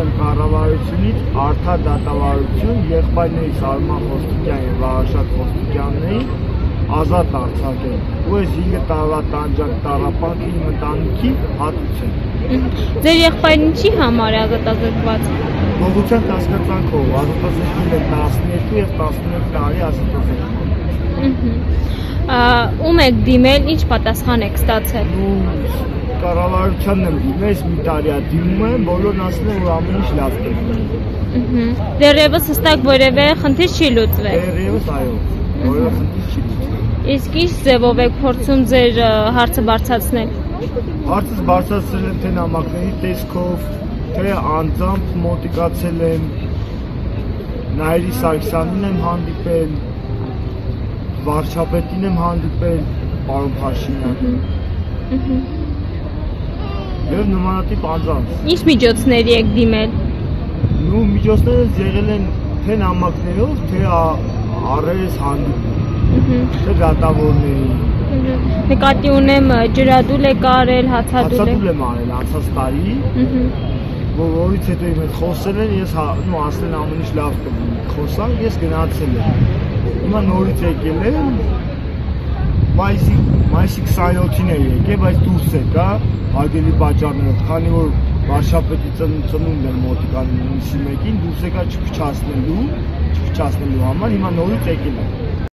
եմ կառավարությունից արդար դատավարություն եղբայրներից Արման Խոստիկյան եւ Վարաշատ Խոստիկյանների ազատ արձակել ու այս 5 տարվա տանջակ տարապանքի իմ ընտանիքի հատուցել։ Ձեր եղբայրն ինչի համար է ազատազրկված։ Գողության կասկածանքով ազատազրկել են 12 եւ 11 տարի ազատազրկման։ Ում եք դիմել, ինչ պատասխան եք ստացել։ Ու կառավարությանն եմ ես մի տարի է դիմում եմ, բոլորն ասում են, որ ամեն ինչ լավ է։ Դեռևս հստակ որևէ խնդիր չի լուծվել։ Դեռևս այո, որևէ խնդիր չի լուծվել։ Իսկ ինչ ձևով եք փորձում ձեր հարցը բարձրացնել։ Հարցս բարձրացրել եմ թե նամակների տեսքով, թե անձամբ մոտիկացել եմ Նայիրի Սարգսյանին եմ հանդիպել, վարչապետին եմ հանդիպել, պարոն Փաշինյան։ Եվ նմանատիպ անձանց։ Ինչ միջոցների եք դիմել։ Նու միջոցները եղել են թե նամակներով, թե առերես հանդիպում թե դատավորների։ Նկատի ունեմ ջրադուլ եք արել, հացադուլ եք։ Հացադուլ եմ արել անցած տարի։ Որից հետո իմ հետ խոսել են, ես նո ասել ամեն ինչ լավ կլինի։ Խոսանք, ես գնացել եմ։ Հիմա նորից եկել եմ։ Մայիսի մայիսի 27-ին է եկել, բայց դուրս եկա հարգելի պատճառներով, քանի որ վարշապետի ծնունդն էր մոտիկան 91-ին, դուրս եկա չփչացնելու, չփչացնելու համար, հիմա նորից եկել եմ։